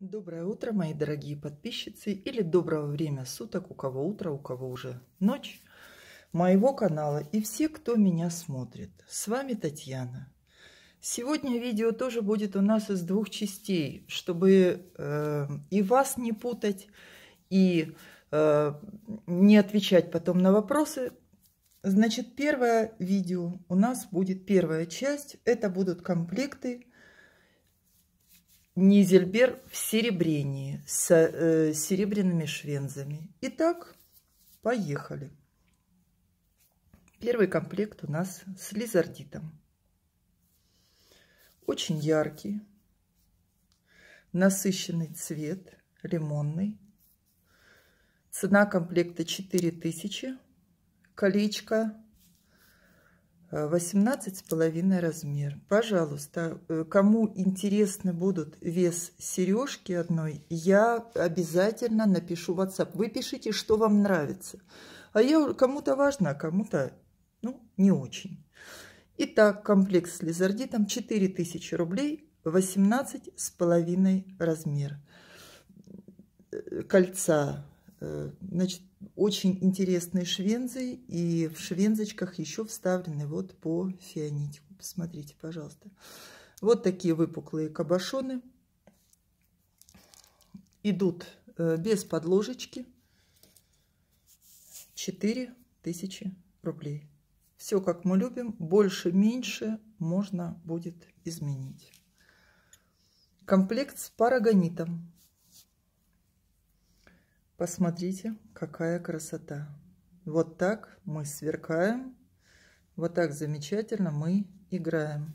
Доброе утро, мои дорогие подписчицы, или доброго время суток, у кого утро, у кого уже ночь, моего канала и все, кто меня смотрит. С вами Татьяна. Сегодня видео тоже будет у нас из двух частей, чтобы э, и вас не путать, и э, не отвечать потом на вопросы. Значит, первое видео у нас будет первая часть, это будут комплекты Низельбер в серебрении с э, серебряными швензами. Итак, поехали. Первый комплект у нас с лизардитом. Очень яркий, насыщенный цвет, лимонный. Цена комплекта 4000. Колечко 18 с половиной размер. Пожалуйста, э, кому интересны будут вес сережки одной, я обязательно напишу в WhatsApp. Вы пишите, что вам нравится. А я кому-то важно, а кому-то ну, не очень. Итак, комплект с лизардитом 4000 рублей, 18 с половиной размер. Э, кольца значит, очень интересные швензы. И в швензочках еще вставлены вот по фианитику. Посмотрите, пожалуйста. Вот такие выпуклые кабошоны. Идут э, без подложечки. 4000 рублей. Все как мы любим. Больше, меньше можно будет изменить. Комплект с парагонитом. Посмотрите, какая красота. Вот так мы сверкаем. Вот так замечательно мы играем.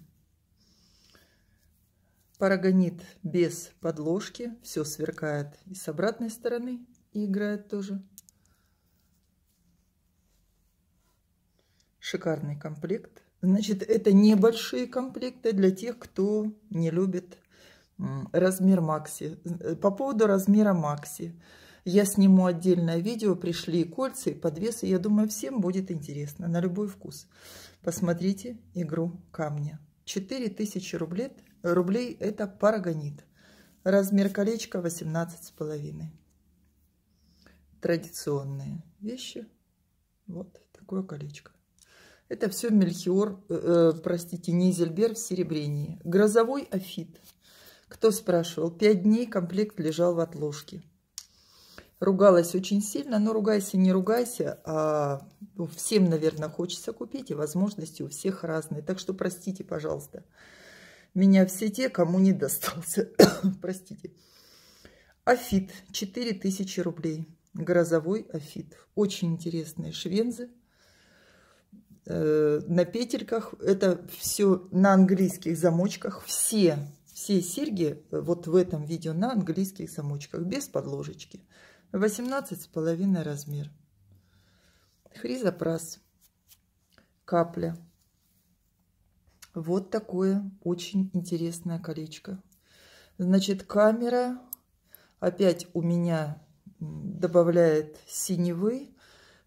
Парагонит без подложки. Все сверкает и с обратной стороны. И играет тоже. Шикарный комплект. Значит, это небольшие комплекты для тех, кто не любит размер Макси. По поводу размера Макси. Я сниму отдельное видео, пришли кольца и подвесы. Я думаю, всем будет интересно, на любой вкус. Посмотрите игру камня. 4000 рублей, рублей это парагонит. Размер колечка 18,5. Традиционные вещи. Вот такое колечко. Это все Мельхиор, э, э, простите, Низельбер в серебрении. Грозовой афит. Кто спрашивал? Пять дней комплект лежал в отложке ругалась очень сильно, но ругайся, не ругайся, а ну, всем, наверное, хочется купить, и возможности у всех разные. Так что простите, пожалуйста, меня все те, кому не достался. простите. Афит, 4000 рублей. Грозовой афит. Очень интересные швензы. Э, на петельках, это все на английских замочках. Все, все серьги вот в этом видео на английских замочках, без подложечки. 18 с половиной размер. Хризопрас. Капля. Вот такое очень интересное колечко. Значит, камера опять у меня добавляет синевы.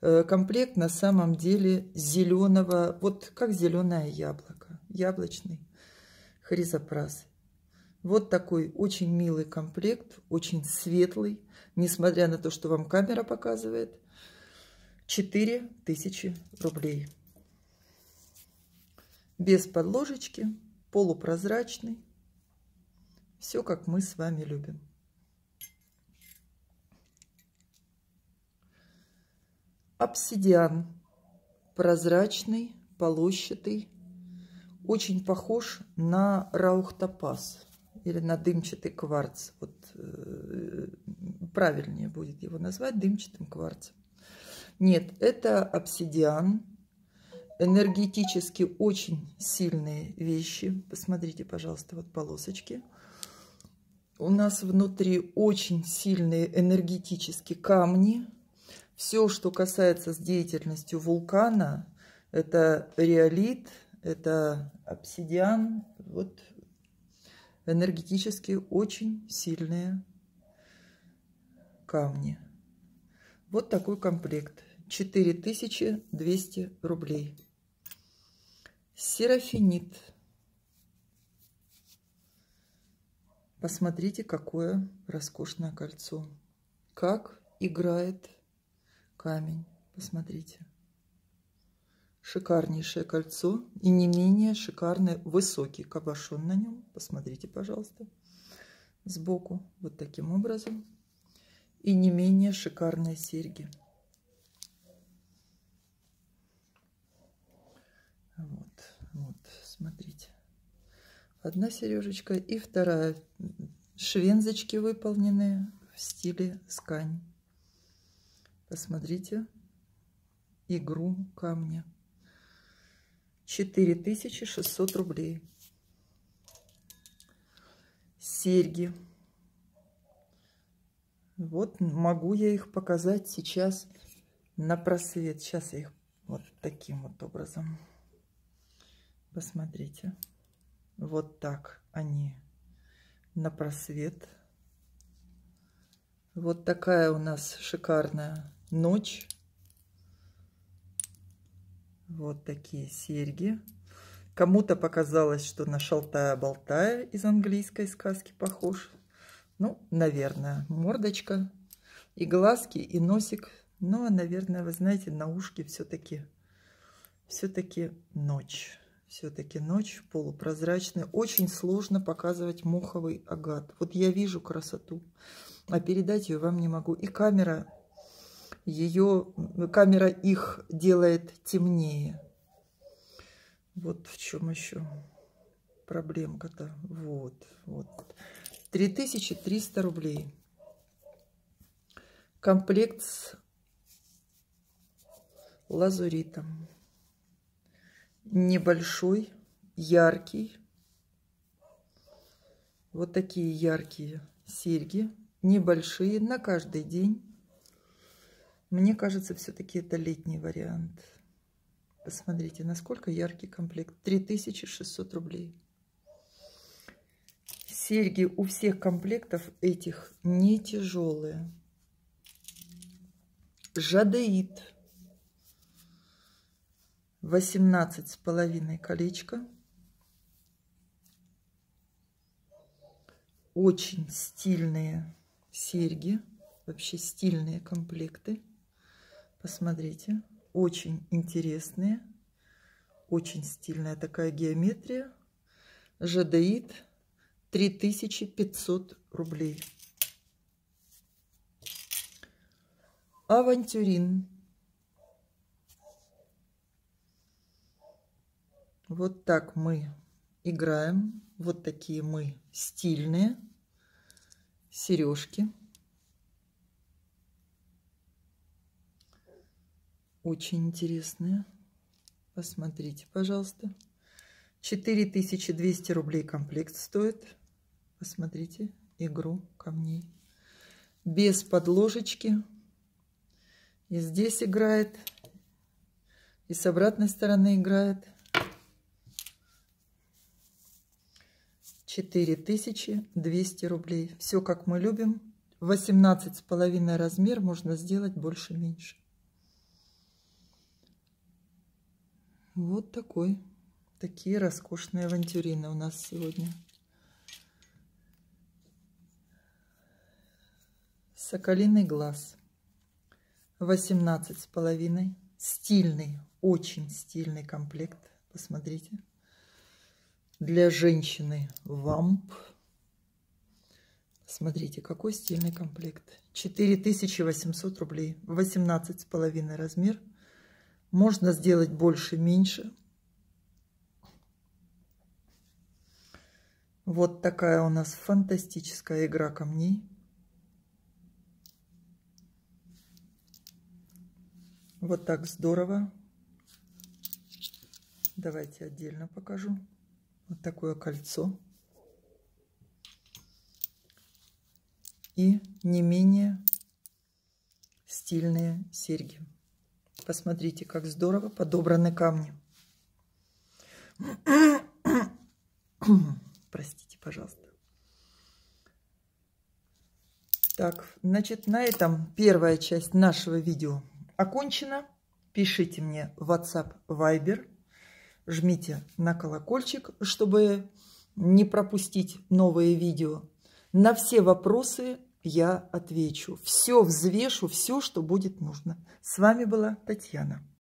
Э, комплект на самом деле зеленого, вот как зеленое яблоко, яблочный хризопрас. Вот такой очень милый комплект, очень светлый, несмотря на то, что вам камера показывает. 4000 рублей. Без подложечки, полупрозрачный. Все, как мы с вами любим. Обсидиан. Прозрачный, полощатый. Очень похож на раухтопаз или на дымчатый кварц. Вот э, правильнее будет его назвать дымчатым кварцем. Нет, это обсидиан. Энергетически очень сильные вещи. Посмотрите, пожалуйста, вот полосочки. У нас внутри очень сильные энергетические камни. Все, что касается с деятельностью вулкана, это реолит, это обсидиан. Вот энергетически очень сильные камни. Вот такой комплект. 4200 рублей. Серафинит. Посмотрите, какое роскошное кольцо. Как играет камень. Посмотрите. Шикарнейшее кольцо и не менее шикарный высокий кабошон на нем. Посмотрите, пожалуйста, сбоку. Вот таким образом. И не менее шикарные серьги. Вот, вот, смотрите. Одна сережечка и вторая. Швензочки выполненные в стиле скань. Посмотрите игру камня. 4600 рублей. Серьги. Вот могу я их показать сейчас на просвет. Сейчас я их вот таким вот образом. Посмотрите. Вот так они на просвет. Вот такая у нас шикарная ночь. Вот такие серьги. Кому-то показалось, что на шалтая-болтая из английской сказки похож. Ну, наверное, мордочка и глазки, и носик. Но, наверное, вы знаете, на ушке все-таки все-таки ночь все-таки ночь полупрозрачная. Очень сложно показывать муховый агат. Вот я вижу красоту, а передать ее вам не могу. И камера ее, камера их делает темнее. Вот в чем еще проблемка-то. Вот, вот. 3300 рублей. Комплект с лазуритом небольшой, яркий. Вот такие яркие серьги, небольшие, на каждый день. Мне кажется, все-таки это летний вариант. Посмотрите, насколько яркий комплект. 3600 рублей. Серьги у всех комплектов этих не тяжелые. Жадеид 18 с половиной колечко. Очень стильные серьги, вообще стильные комплекты. Посмотрите, очень интересные, очень стильная такая геометрия. Жадеид 3500 рублей. Авантюрин Вот так мы играем. Вот такие мы стильные сережки. Очень интересные. Посмотрите, пожалуйста. 4200 рублей комплект стоит. Посмотрите игру камней. Без подложечки. И здесь играет. И с обратной стороны играет. 4200 рублей. Все как мы любим. 18 с половиной размер можно сделать больше-меньше. Вот такой. Такие роскошные авантюрины у нас сегодня. Соколиный глаз. 18 с половиной. Стильный, очень стильный комплект. Посмотрите для женщины вамп. Смотрите, какой стильный комплект. 4800 рублей. 18 с половиной размер. Можно сделать больше, меньше. Вот такая у нас фантастическая игра камней. Вот так здорово. Давайте отдельно покажу. Вот такое кольцо. И не менее стильные серьги. Посмотрите, как здорово подобраны камни. Простите, пожалуйста. Так, значит, на этом первая часть нашего видео окончена. Пишите мне в WhatsApp, Viber жмите на колокольчик, чтобы не пропустить новые видео. На все вопросы я отвечу. Все взвешу, все, что будет нужно. С вами была Татьяна.